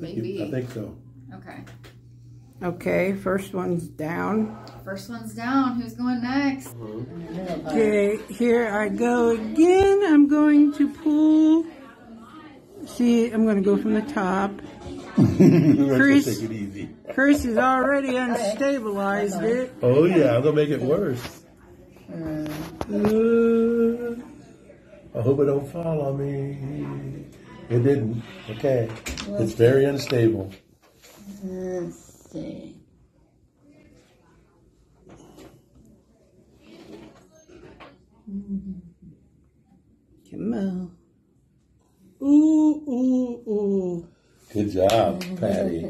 Maybe. I think so. Okay. Okay, first one's down. First one's down. Who's going next? Okay, here I go again. I'm going to pull. See, I'm going to go from the top. Chris. Take it easy. Chris has already unstabilized it. Oh yeah, I'm gonna make it worse. Uh, I hope it don't fall on me. It didn't. Okay. It's very unstable. Let's see. Come on. Ooh, ooh, ooh. Good job, Patty.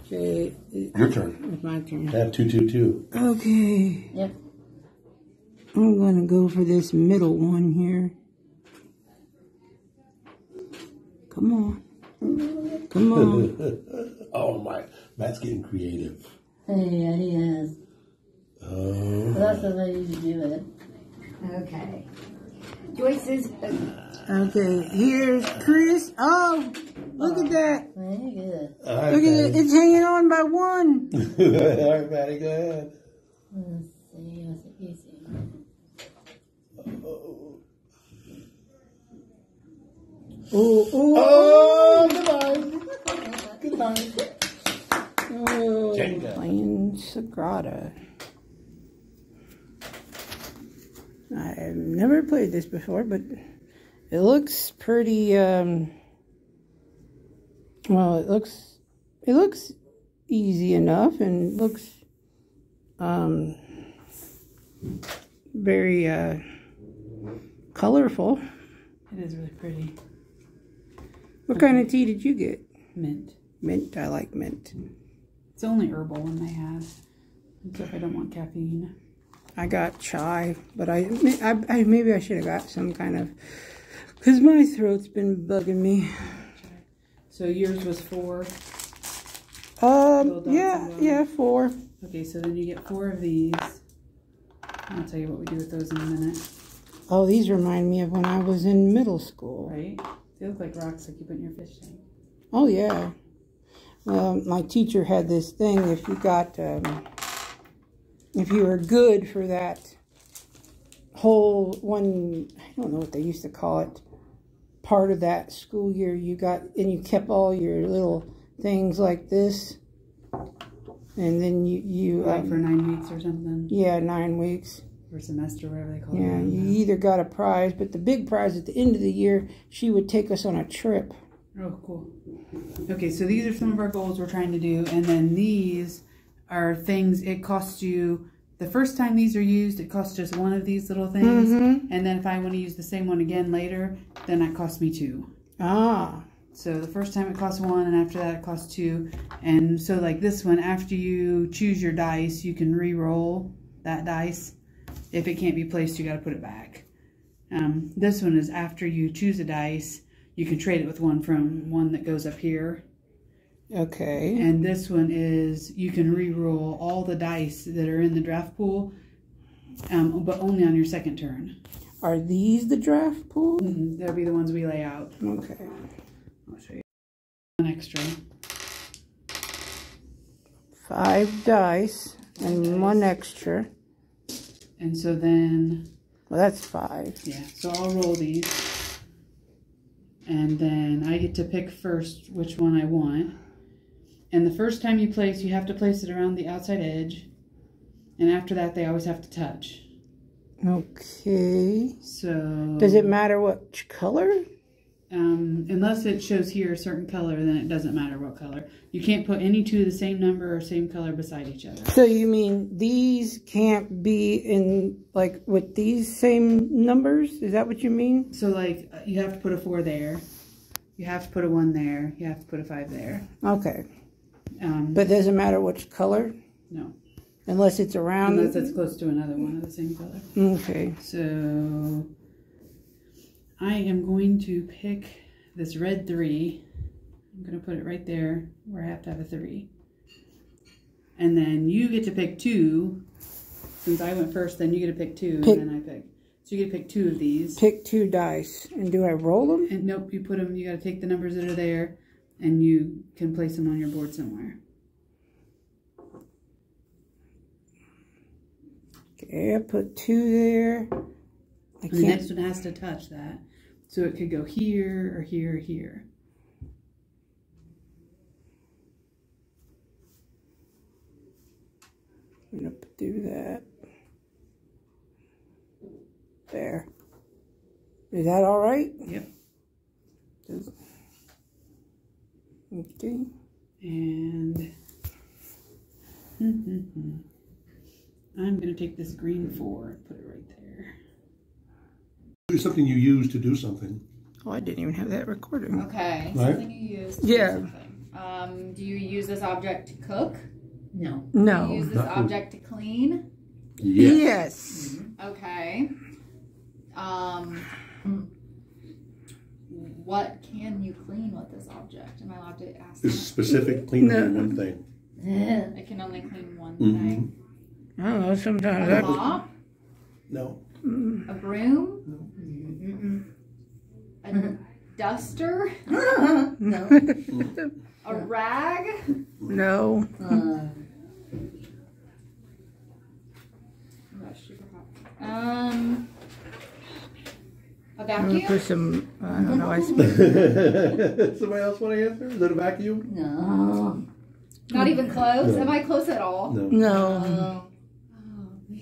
Okay, Your turn. it's my turn. Have two, two, two. Okay, Yep. I'm going to go for this middle one here. Come on. Come on. oh my, Matt's getting creative. Yeah, he is. Oh, That's the way you do it. Okay. Joyce's. Uh, okay, here's Chris. Oh, look at that. Very good. all right, Look at it. It's hanging on by one. all right, Patty, go ahead. Let's see. What's it easy? Oh, oh, Oh, goodbye. goodbye. oh. Jenga. Playing Sagrada. I've never played this before, but it looks pretty, um, well, it looks, it looks easy enough and looks, um, very, uh, colorful. It is really pretty. What kind of tea did you get? Mint. Mint. I like mint. It's the only herbal one they have. So if I don't want caffeine. I got chai, but I, I, I maybe I should have got some kind of, cause my throat's been bugging me. So yours was four. Um, yeah, yeah, four. Okay, so then you get four of these. I'll tell you what we do with those in a minute, Oh, these remind me of when I was in middle school. right? They look like rocks like you put in your fish tank. Oh yeah. Well, my teacher had this thing. If you got, um, if you were good for that whole one, I don't know what they used to call it, part of that school year, you got, and you kept all your little things like this, and then you, you, Like for um, nine weeks or something, yeah, nine weeks. Or semester, whatever they call Yeah, it. Yeah, you either got a prize, but the big prize at the end of the year, she would take us on a trip. Oh, cool. Okay, so these are some of our goals we're trying to do, and then these are things it costs you. The first time these are used, it costs just one of these little things, Mhm. and then if I want to use the same one again later, then that costs me two. Ah, So the first time it costs one, and after that it costs two. And so like this one, after you choose your dice, you can re-roll that dice. If it can't be placed, you got to put it back. Um, this one is after you choose a dice, you can trade it with one from one that goes up here. okay. And this one is you can re-roll all the dice that are in the draft pool, um, but only on your second turn. Are these the draft pool? Mhm, That'll be the ones we lay out. Okay. I'll show you one extra. Five dice and one extra. And so then Well, that's five. Yeah, so I'll roll these. And then I get to pick first which one I want. And the first time you place, you have to place it around the outside edge. And after that, they always have to touch. Okay. So. Does it matter what color? Um, unless it shows here a certain color, then it doesn't matter what color. You can't put any two of the same number or same color beside each other. So you mean these can't be in, like, with these same numbers? Is that what you mean? So, like, you have to put a four there. You have to put a one there. You have to put a five there. Okay. Um, But doesn't matter which color? no. Unless it's around? Unless it's close to another one of the same color. Okay. So I am going to pick this red three. I'm going to put it right there where I have to have a three. And then you get to pick two. Since I went first, then you get to pick two, Pick- and then I pick. So you get to pick two of these. Pick two dice. And do I roll them? And nope, you put them. You got to take the numbers that are there, and you can place them on your board somewhere. Okay, I put two there. I the next one has to touch that. So it could go here or here or here. I'm gonna do that. There. Is that all right? Yep. Okay. And I'm going to take this green four and put it right there. It's something you use to do something. Oh, I didn't even have that recording. Okay, Right. something you use. To Yeah. Do something. Um, do you use this object to cook? No. Do you No. use this Not cook. object to clean? Yes. Okay. Um, what can you clean with this object? Am I allowed to ask It's that? specific cleaning No. one thing. It can only clean one Mhm. thing. I don't know. Sometimes A I. mop, No. a broom, Mm-mm. A duster, no. a rag. No. Uh, Um, a I'm gonna vacuum. put some. I don't know. I sp- Somebody else want to answer? Is it a vacuum? no. Not even close. No. Am I close at all? No. no. No. Oh,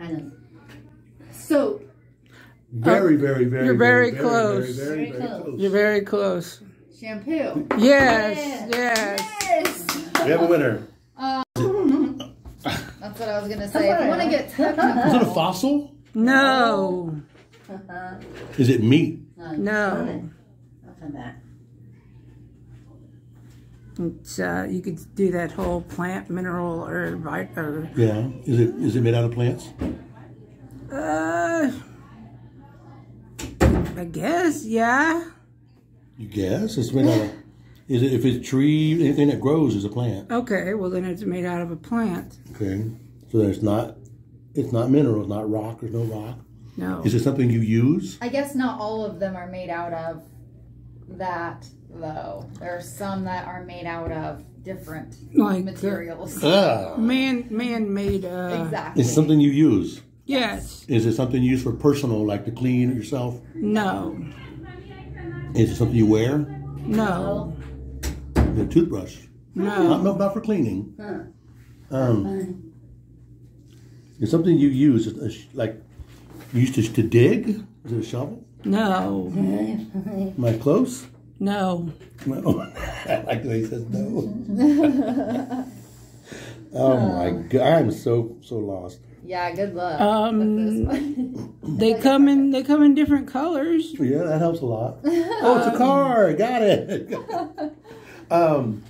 I know. soap. Very, very, very. You're very very, close. Very, very, Very very close. close. You're very close. Shampoo. Yes. Yes. Yes. We have a winner. That's what I was gonna say. If you want to get Is it a fossil? No. Is it meat? No. I'll come back. It's uh, you could do that whole plant mineral or vit or Yeah. Is it is it made out of plants? uh. I guess yeah. You guess it's made out of. Is it if it's tree anything that grows is a plant? Okay, well then it's made out of a plant. Okay. So there's not. It's not mineral. It's not rock. There's no rock. No. Is it something you use? I guess not all of them are made out of that though. There are some that are made out of different Like, uh, materials. Ah. Man, man made. Uh, exactly. Is it something you use? Yes. Is it something you use for personal, like to clean yourself? No. Is it something you wear? No. A toothbrush. Not, No. not, not for cleaning. Huh. Um, Fine. it's something you use, like you used to, to dig. Is it a shovel? No. Am I close? No. No. I like the way he says no. oh my god, I'm so so lost. Yeah, good luck Um, with this one. They come in. They come in different colors. Yeah, that helps a lot. Oh, it's a car. Got it. um,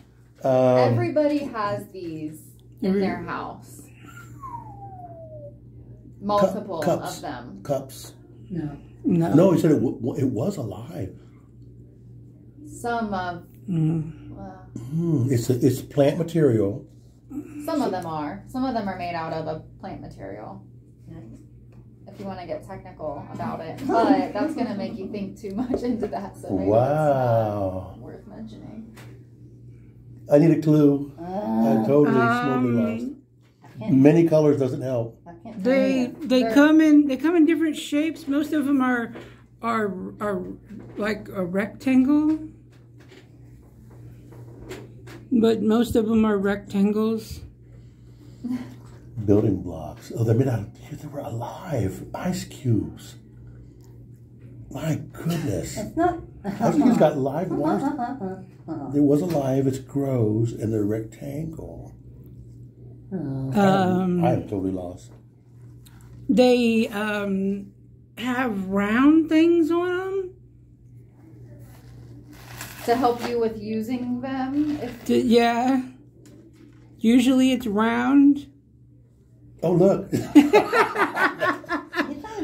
um, Everybody has these in their house. Multiple cups. of them. cups. No. No. No, he said it, w- it was alive. Some of Mm. well, Hmm, it's a, it's plant material. Some of them are. Some of them are made out of a plant material. If you want to get technical about it, but that's gonna make you think too much into that. So maybe Wow. it's not worth mentioning. I need a clue. I Uh, totally Um, smoothly lost. Many colors doesn't help. They they They're- come in they come in different shapes. Most of them are are are like a rectangle. But most of them are rectangles. Building blocks. Oh, they're made out of, they were alive. Ice cubes. My goodness. It's not. Ice cubes got live ones. It was alive, it grows, and they're rectangle. Oh. Um, I'm totally lost. they um, have round things on them. To help you with using them, if yeah. Usually it's round. Oh look.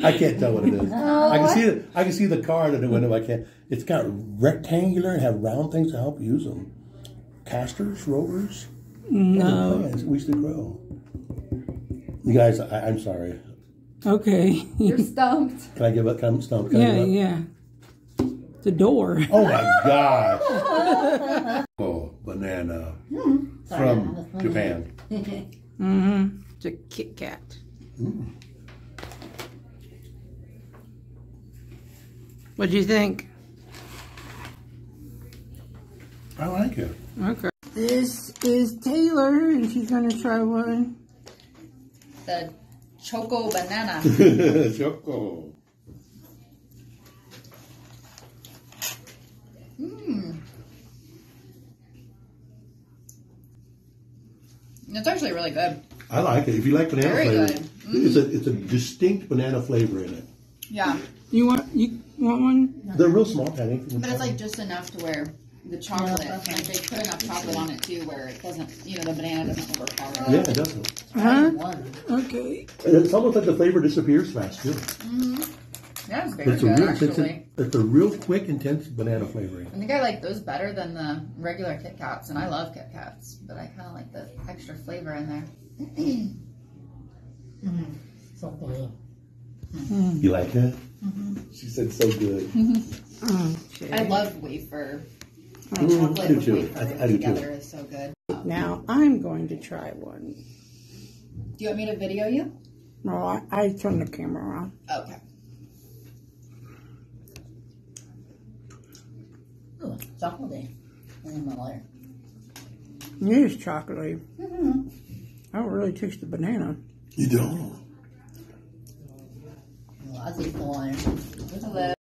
I can't tell what it is. I can see it. I can see the card in the window. I can't. It's got rectangular and have round things to help use them. Casters, rovers. No. Oh, Plants we used to grow. You guys, I, I'm sorry. Okay. you're stumped. Can I give up? Can I stump? Can I yeah, give up? yeah. The door. Oh my gosh. Oh, banana Sorry, I'm from a. Japan. Mm-hmm. It's a Kit Kat. What do you think? I like it. Okay. This is Taylor, and she's gonna try one. The choco banana. Choco. It's actually really good. I like it. If you like banana Very flavor, good. Mm-hmm. it's a it's a distinct banana flavor in it. Yeah, You want you want one? They're real small, Penny. but it's like just enough to where the chocolate, like they put enough chocolate on it too, where it doesn't, you know, the banana doesn't overpower yeah, it. it doesn't. Huh? Okay. And it's almost like the flavor disappears fast too. Yeah, it's very It's a good real it's a, it's a real quick, intense banana flavoring. I think I like those better than the regular Kit Kats, and I love Kit Kats, but I kind of like the extra flavor in there. Mm-hmm. So good. Mm-hmm. You like it? Mm-hmm. She said so good. Okay. I love wafer. Mm, Chocolate I do with too. wafer I, I do together too. is so good. Now I'm going to try one. Do you want me to video you? No, I, I turned the camera on. Okay. Ooh, chocolate. And the layer. It is chocolatey. I don't really taste the banana. You don't. Well, I take the layer. Hello.